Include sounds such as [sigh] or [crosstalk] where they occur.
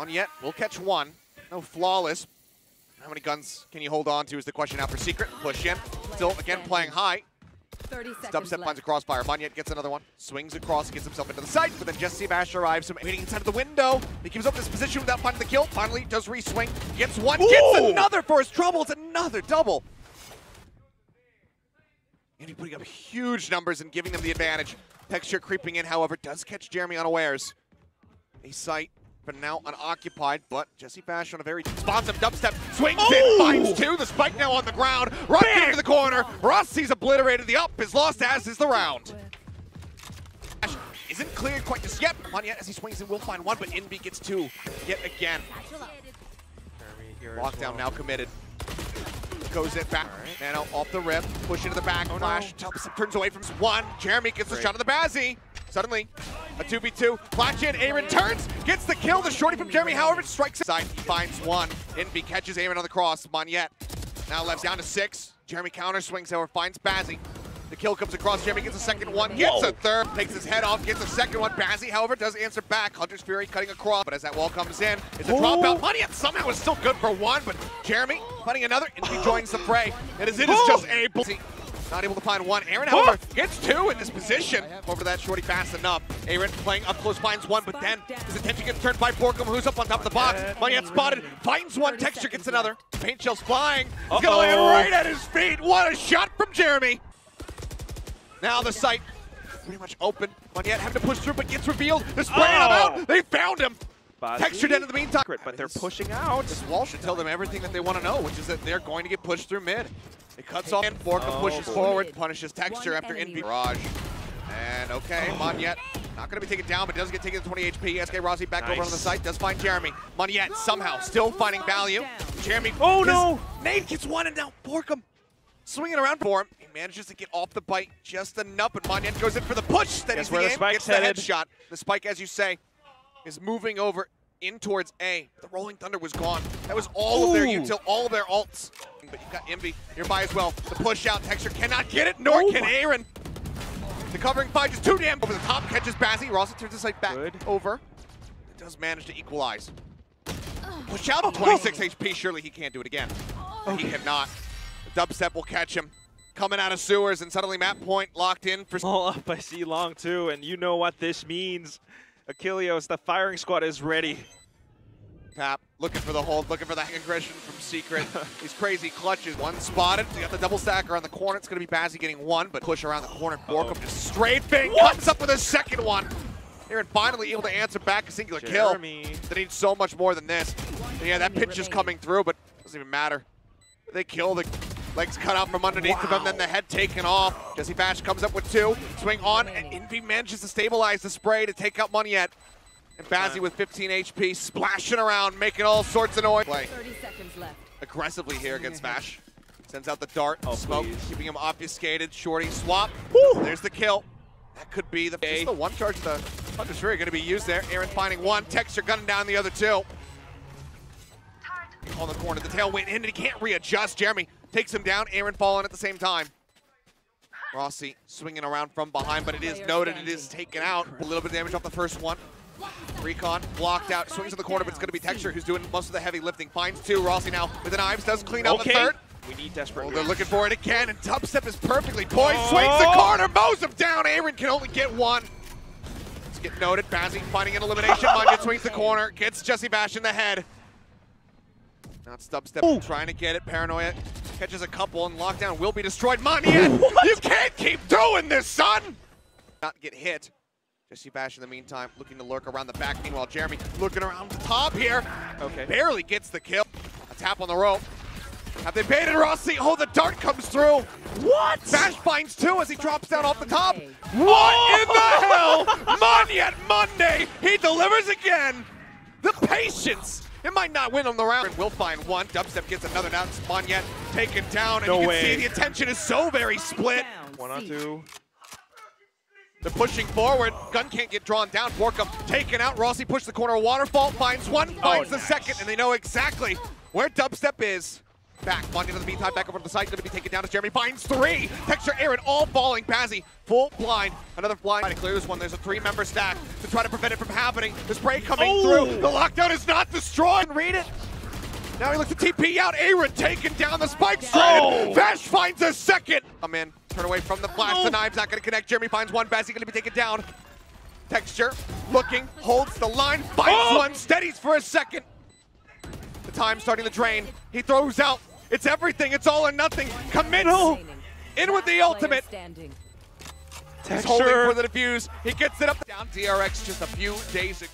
Monyet will catch one. No flawless. How many guns can you hold on to is the question now for Secret. Push in. Still, again, playing high. 30 seconds Dubstep left. finds a crossfire. Monyet gets another one. Swings across, gets himself into the site, but then JessieVash arrives, him waiting inside of the window. He gives up this position without finding the kill. Finally, does re-swing. Gets one, gets another for his trouble. It's another double. And he's putting up huge numbers and giving them the advantage. Texture creeping in, however, does catch Jeremy unawares. A site for now unoccupied, but JessieVash on a very responsive dubstep swings in, Oh! finds two. The spike now on the ground. Rock into the corner. Rossi's obliterated. The up is lost, as is the round. Bash Isn't cleared quite just yet. Monyet, as he swings in, will find one, but invy gets two yet again. Jeremy here Lockdown well. now committed. Goes it back. Nano off the rip. Push into the back. Oh. Flash. Dubstep turns away from one. Jeremy gets the Great. shot of the Bazzi. Suddenly, a 2v2. Flash in. Aaron turns. Gets the kill. The shorty from Jeremy, however, strikes side. He finds one. invy catches Aaron on the cross. Monyet now left down to six. Jeremy counter swings, however, finds Bazzi. The kill comes across. Jeremy gets a second one. Gets Whoa. a third. Takes his head off. Gets a second one. Bazzi, however, does answer back. Hunter's Fury cutting across. But as that wall comes in, it's a Oh. dropout. Monyet somehow is still good for one, but Jeremy finding another, and he [gasps] joins the fray. And as it is just able, not able to find one. Aaron, oh! however, gets two in this position. Over that shorty fast enough. Aaron playing up close finds one, but then his attention gets turned by Borkum, who's up on top of the box. Monyet spotted, finds one, Texture gets another. Paint shell's flying. It's gonna land right at his feet. What a shot from Jeremy. Now the site pretty much open. Monyet having to push through, but gets revealed. They're spraying him Oh. out. They found him. Bazzi. Texture dead in the meantime. But they're pushing out. This wall should tell them everything that they want to know, which is that they're going to get pushed through mid. It cuts off and Borkum Oh, pushes boy. forward, punishes Texture One after enemy invy. Barrage. And okay, Oh. Monyet not going to be taken down, but does get taken to 20 HP. SK Rossi back over on the Nice. site, does find Jeremy. Monyet somehow still finding value. Jeremy. Oh, no. Nate gets one and now Borkum swinging around for him. He manages to get off the bite just enough, and Monyet goes in for the push. That Guess is where the the aim, spike's gets the headed. headshot. The spike, as you say, is moving over in towards A. The Rolling Thunder was gone. That was all of their Ooh. util, all of their alts. But you've got invy nearby as well. The push out, Texture cannot get it, nor Oh can Aaron. The covering five is too damn over the top, catches Bazzi. Rossi turns his sight back Good. over. It does manage to equalize. Push out 26 HP, surely he can't do it again. He cannot. The dubstep will catch him. Coming out of sewers, and suddenly map point locked in for All up by C Long too, and you know what this means. Achilleos, the firing squad is ready. Tap, looking for the hold, looking for the aggression from Secret. [laughs] These crazy clutches. One spotted. You got the double stacker on the corner. It's going to be Bazzi getting one, but push around the corner. Borkum just straight thing comes up with a second one. Aaron finally able to answer back a singular Jeremy. kill. They need so much more than this. And yeah, that pitch is coming through, but doesn't even matter. They kill the legs cut out from underneath of him, then the head taken off. JessieVash comes up with two. Swing on, and invy manages to stabilize the spray to take out Monyet. And Bazzi with 15 HP, splashing around, making all sorts of noise. Play 30 seconds left. aggressively here against Bash. Sends out the dart, Oh, smoke, please. keeping him obfuscated. Shorty swap. There's the kill. That could be the, just the one charge of the Hunter's Fury going to be used there. Aaron finding one. Texture gunning down the other two. On the corner, the tail went in and he can't readjust. Jeremy takes him down. Aaron falling at the same time. Rossi swinging around from behind, but it is noted it is taken out. A little bit of damage off the first one. Recon blocked out, swings in the corner, but it's going to be Texture who's doing most of the heavy lifting. Finds two. Rossi now with the knives, does clean out the third. We need desperate. Oh, they're looking for it again, and Dubstep is perfectly poised. Swings the Oh! corner, mows him down. Aaron can only get one. Let's get noted. Bazzi finding an elimination. Manya swings the corner, gets JessieVash in the head. Now it's Dubstep Ooh. trying to get it. Paranoia catches a couple, and lockdown will be destroyed. Mania, [laughs] you can't keep doing this, son! Not get hit. JessieVash in the meantime looking to lurk around the back. Meanwhile, Jeremy looking around the top here. Okay. Barely gets the kill. A tap on the rope. Have they baited Rossi? Oh, the dart comes through. What? Bash finds two as he drops down off the top. What oh, in the [laughs] hell? Monyet Monday. He delivers again. The patience. It might not win on the round. We'll find one. Dubstep gets another. Now it's Monyet taken down. And No you can way. see the attention is so very split. One on two. They're pushing forward. Gun can't get drawn down. Borkum taken out. Rossi pushed the corner. Waterfall finds one, oh, finds the nice. second, and they know exactly where Dubstep is. Back. Bundy in the meantime, back over to the side, gonna be taken down as Jeremy finds three. Texture Aaron all falling. Bazzi, full blind. Another blind. Trying to clear this one. There's a three-member stack to try to prevent it from happening. The spray coming Oh! through. The lockdown is not destroyed. Read it. Now he looks to TP out. Aaron taking down the spike strand. Oh! Vash finds a second. I'm in. Turn away from the flash. Oh! The knives not going to connect. Jeremy finds one. Bazzi going to be taken down. Texture looking, holds the line, finds Oh! one, steadies for a second. The time starting to drain. He throws out. It's everything. It's all or nothing. Commit. In with the ultimate. Standing. He's holding for the defuse. He gets it up. Down DRX just a few days ago.